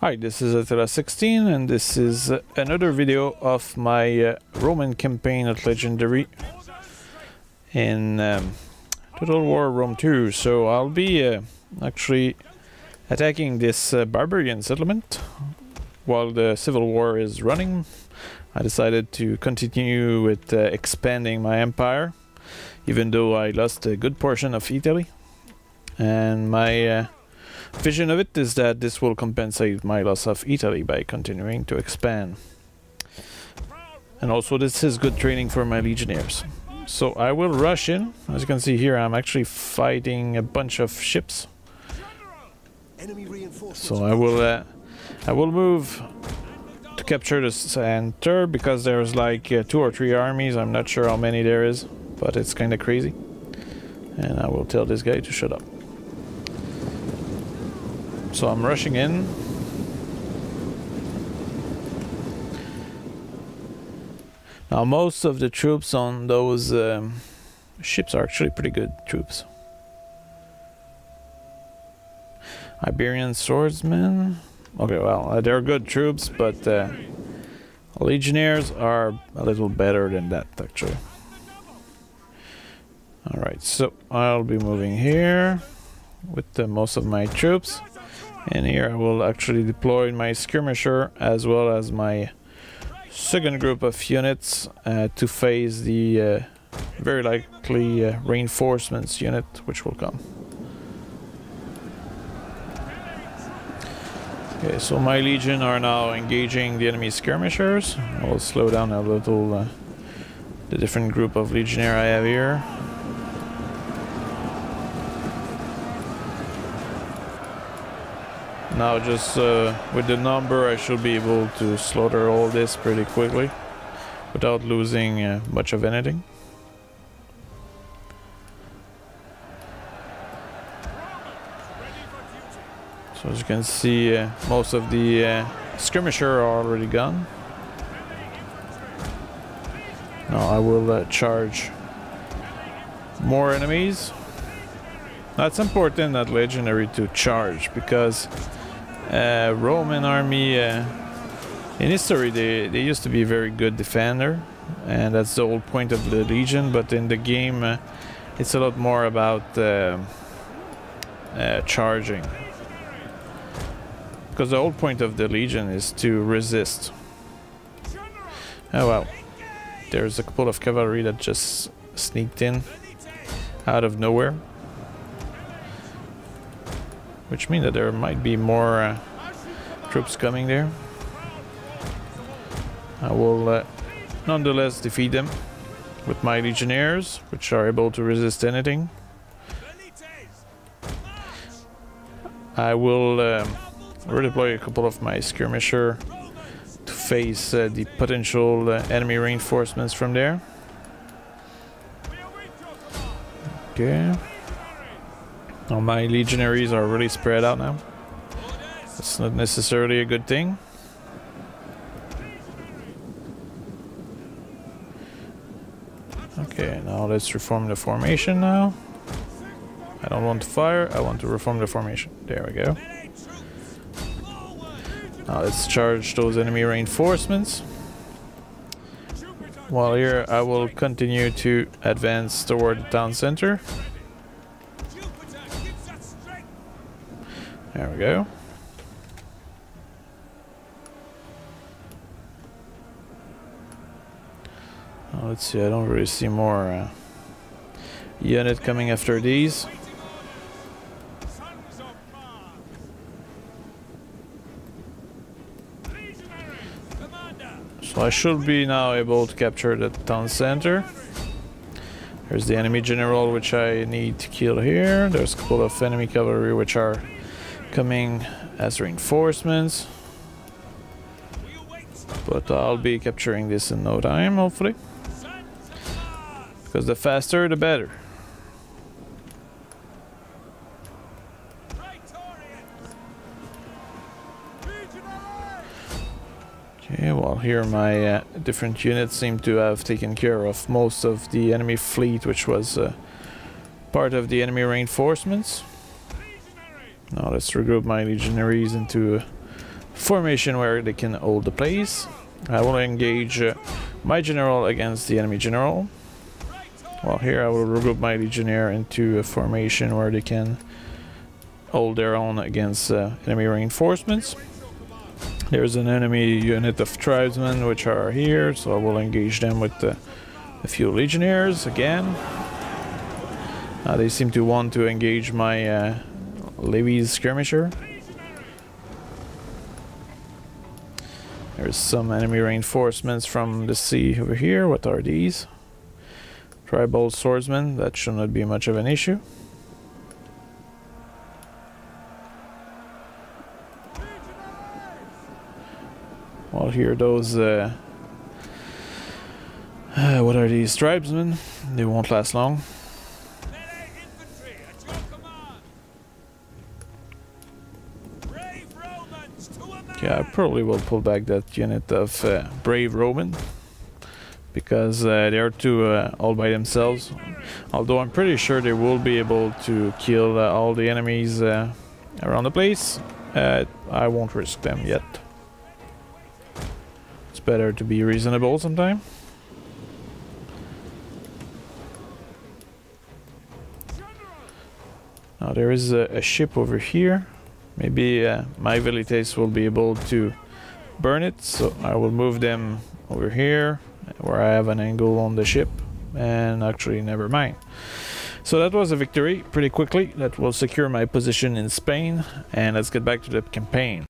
Hi, this is Attila16 and this is another video of my uh, Roman campaign at Legendary in um, Total War Rome 2. So I'll be uh, actually attacking this uh, barbarian settlement while the civil war is running. I decided to continue with uh, expanding my empire even though I lost a good portion of Italy and my uh, vision of it is that this will compensate my loss of Italy by continuing to expand. And also this is good training for my legionnaires. So I will rush in. As you can see here, I'm actually fighting a bunch of ships. So I will uh, I will move to capture the center because there's like uh, two or three armies. I'm not sure how many there is, but it's kind of crazy. And I will tell this guy to shut up. So I'm rushing in. Now most of the troops on those um, ships are actually pretty good troops. Iberian swordsmen. Okay, well, uh, they're good troops, but uh, legionnaires are a little better than that, actually. Alright, so I'll be moving here with uh, most of my troops. And here I will actually deploy my skirmisher as well as my second group of units uh, to face the uh, very likely uh, reinforcements unit which will come. Okay, so my legion are now engaging the enemy skirmishers. I'll slow down a little uh, the different group of legionnaire I have here. Now just uh, with the number I should be able to slaughter all this pretty quickly without losing uh, much of anything. So as you can see uh, most of the uh, skirmisher are already gone. Now I will uh, charge more enemies. That's important at Legendary to charge because uh, Roman army uh, in history they, they used to be a very good defender and that's the whole point of the legion but in the game uh, it's a lot more about uh, uh, charging. Because the whole point of the legion is to resist. Oh well there's a couple of cavalry that just sneaked in out of nowhere which means that there might be more uh, troops coming there. I will uh, nonetheless defeat them with my legionnaires, which are able to resist anything. I will um, redeploy a couple of my skirmisher to face uh, the potential uh, enemy reinforcements from there. Okay. All my legionaries are really spread out now. That's not necessarily a good thing. Okay, now let's reform the formation now. I don't want to fire, I want to reform the formation. There we go. Now let's charge those enemy reinforcements. While here, I will continue to advance toward the town center. There we go. Oh, let's see, I don't really see more uh, unit coming after these. So I should be now able to capture the town center. There's the enemy general which I need to kill here. There's a couple of enemy cavalry which are coming as reinforcements. But I'll be capturing this in no time, hopefully. Because the faster, the better. Okay, well here my uh, different units seem to have taken care of most of the enemy fleet, which was uh, part of the enemy reinforcements. Now let's regroup my legionaries into a formation where they can hold the place. I will engage uh, my general against the enemy general. Well, here I will regroup my legionnaire into a formation where they can hold their own against uh, enemy reinforcements. There's an enemy unit of tribesmen which are here, so I will engage them with a few legionnaires again. Uh, they seem to want to engage my uh, Leves skirmisher. There's some enemy reinforcements from the sea over here. What are these? Tribal swordsmen. That should not be much of an issue. Well, here those. Uh, uh, what are these tribesmen? They won't last long. Yeah, I probably will pull back that unit of uh, Brave Roman because uh, they are two uh, all by themselves. Although I'm pretty sure they will be able to kill uh, all the enemies uh, around the place. Uh, I won't risk them yet. It's better to be reasonable sometime. Now there is a, a ship over here. Maybe uh, my velites will be able to burn it, so I will move them over here where I have an angle on the ship and actually never mind. So that was a victory pretty quickly that will secure my position in Spain and let's get back to the campaign.